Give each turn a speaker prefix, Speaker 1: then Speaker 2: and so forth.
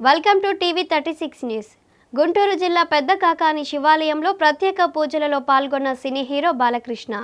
Speaker 1: Welcome to TV thirty six news. Guntur జిల్లా పెద్ద కాకాని శివాలయంలో ప్రత్యేక పూజలలో పాల్గొన్న సినీ హీరో బాలకృష్ణ.